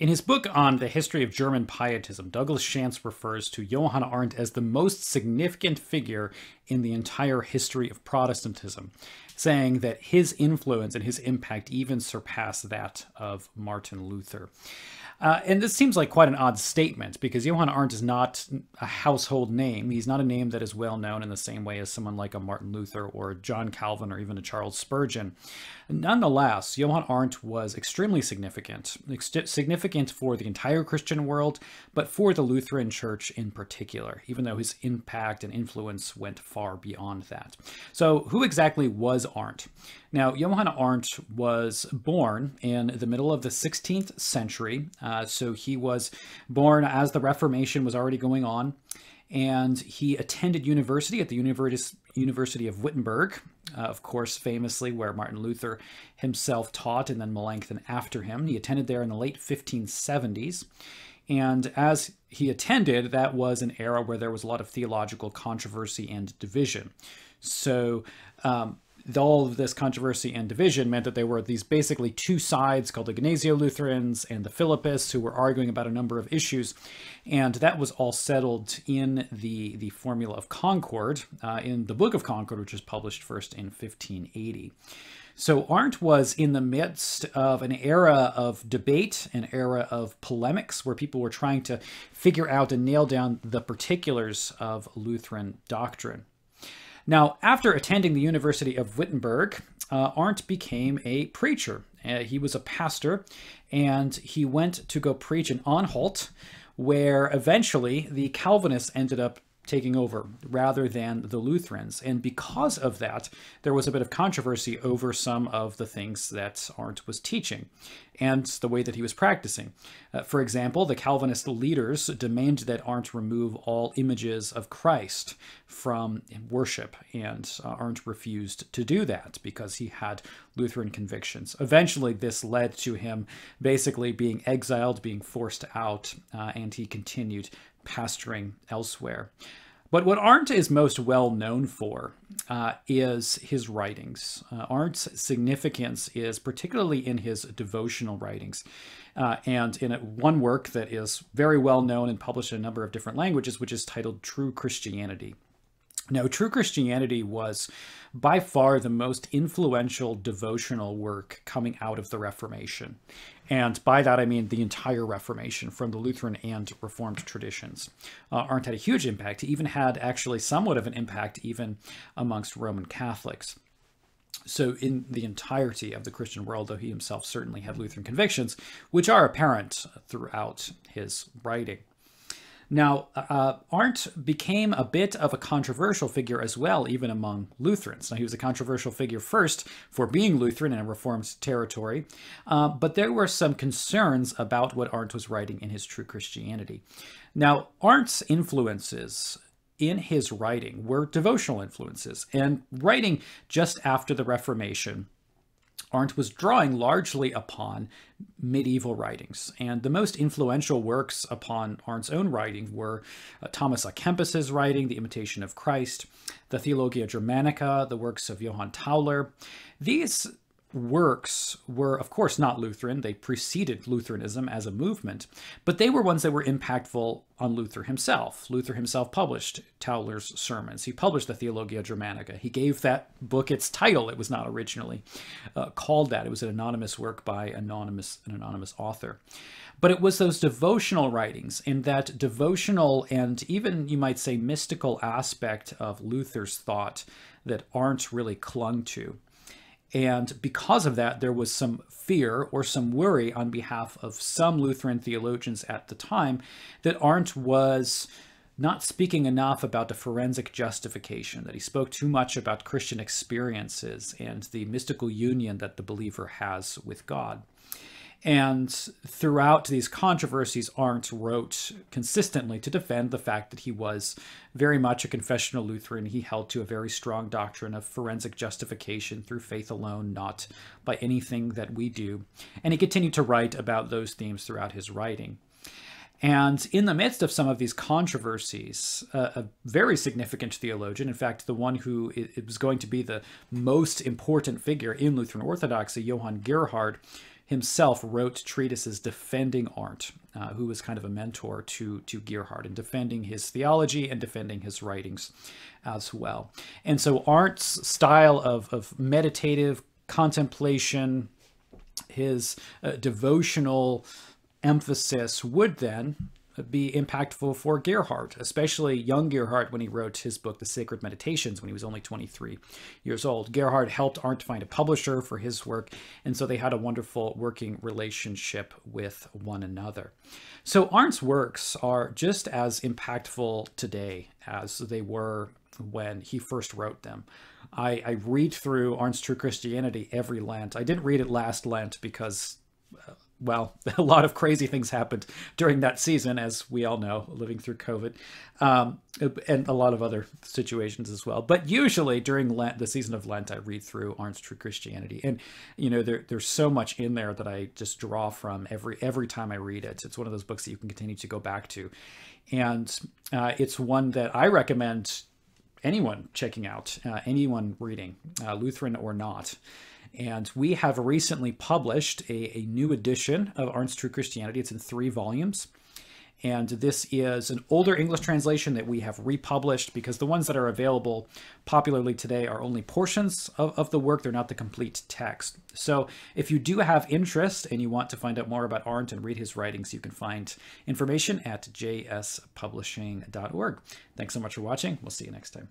In his book on the history of German pietism, Douglas Shantz refers to Johann Arndt as the most significant figure in the entire history of Protestantism, saying that his influence and his impact even surpass that of Martin Luther. Uh, and this seems like quite an odd statement because Johann Arndt is not a household name. He's not a name that is well known in the same way as someone like a Martin Luther or John Calvin or even a Charles Spurgeon. Nonetheless, Johann Arndt was extremely significant, significant for the entire Christian world, but for the Lutheran Church in particular, even though his impact and influence went far beyond that. So, who exactly was Arndt? Now, Johann Arndt was born in the middle of the 16th century. Uh, so he was born as the Reformation was already going on. And he attended university at the University of Wittenberg, uh, of course, famously where Martin Luther himself taught, and then Melanchthon after him. He attended there in the late 1570s. And as he attended, that was an era where there was a lot of theological controversy and division. So, um, all of this controversy and division meant that there were these basically two sides called the Gnesio Lutherans and the Philippists who were arguing about a number of issues. And that was all settled in the, the Formula of Concord, uh, in the Book of Concord, which was published first in 1580. So Arndt was in the midst of an era of debate, an era of polemics, where people were trying to figure out and nail down the particulars of Lutheran doctrine. Now, after attending the University of Wittenberg, uh, Arndt became a preacher. Uh, he was a pastor, and he went to go preach in Anhalt, where eventually the Calvinists ended up taking over rather than the Lutherans. And because of that, there was a bit of controversy over some of the things that Arndt was teaching and the way that he was practicing. Uh, for example, the Calvinist leaders demanded that Arndt remove all images of Christ from worship, and uh, Arndt refused to do that because he had Lutheran convictions. Eventually, this led to him basically being exiled, being forced out, uh, and he continued pastoring elsewhere. But what Arndt is most well known for uh, is his writings. Uh, Arndt's significance is particularly in his devotional writings. Uh, and in a, one work that is very well known and published in a number of different languages, which is titled True Christianity. Now, True Christianity was by far the most influential devotional work coming out of the Reformation. And by that, I mean the entire Reformation from the Lutheran and Reformed traditions. Uh, Arndt had a huge impact. Even had actually somewhat of an impact even amongst Roman Catholics. So, in the entirety of the Christian world, though he himself certainly had Lutheran convictions, which are apparent throughout his writing. Now, uh, Arndt became a bit of a controversial figure as well, even among Lutherans. Now, he was a controversial figure first for being Lutheran in a Reformed territory, uh, but there were some concerns about what Arndt was writing in his True Christianity. Now, Arndt's influences in his writing were devotional influences, and writing just after the Reformation Arndt was drawing largely upon medieval writings. And the most influential works upon Arndt's own writing were uh, Thomas à Kempis's writing, The Imitation of Christ, the Theologia Germanica, the works of Johann Tauler. These works were, of course, not Lutheran. They preceded Lutheranism as a movement, but they were ones that were impactful on Luther himself. Luther himself published Tauler's sermons. He published the Theologia Germanica. He gave that book its title. It was not originally uh, called that. It was an anonymous work by anonymous an anonymous author. But it was those devotional writings and that devotional and even you might say mystical aspect of Luther's thought that Arndt really clung to. And because of that, there was some fear or some worry on behalf of some Lutheran theologians at the time that Arndt was not speaking enough about the forensic justification, that he spoke too much about Christian experiences and the mystical union that the believer has with God. And throughout these controversies, Arndt wrote consistently to defend the fact that he was very much a confessional Lutheran. He held to a very strong doctrine of forensic justification through faith alone, not by anything that we do. And he continued to write about those themes throughout his writing. And in the midst of some of these controversies, uh, a very significant theologian, in fact, the one who was going to be the most important figure in Lutheran Orthodoxy, Johann Gerhard, himself wrote treatises defending Arndt, uh, who was kind of a mentor to, to Gerhard, and defending his theology and defending his writings as well. And so Arndt's style of, of meditative contemplation, his uh, devotional emphasis would then be impactful for Gerhard, especially young Gerhard when he wrote his book, The Sacred Meditations, when he was only 23 years old. Gerhard helped Arndt find a publisher for his work, and so they had a wonderful working relationship with one another. So Arndt's works are just as impactful today as they were when he first wrote them. I, I read through Arndt's True Christianity every Lent. I didn't read it last Lent because uh, well, a lot of crazy things happened during that season, as we all know, living through COVID, um, and a lot of other situations as well. But usually during Lent, the season of Lent, I read through Arndt's True Christianity, and you know, there, there's so much in there that I just draw from every every time I read it. It's one of those books that you can continue to go back to, and uh, it's one that I recommend anyone checking out, uh, anyone reading, uh, Lutheran or not. And we have recently published a, a new edition of Arndt's True Christianity. It's in three volumes. And this is an older English translation that we have republished because the ones that are available popularly today are only portions of, of the work. They're not the complete text. So if you do have interest and you want to find out more about Arndt and read his writings, you can find information at jspublishing.org. Thanks so much for watching. We'll see you next time.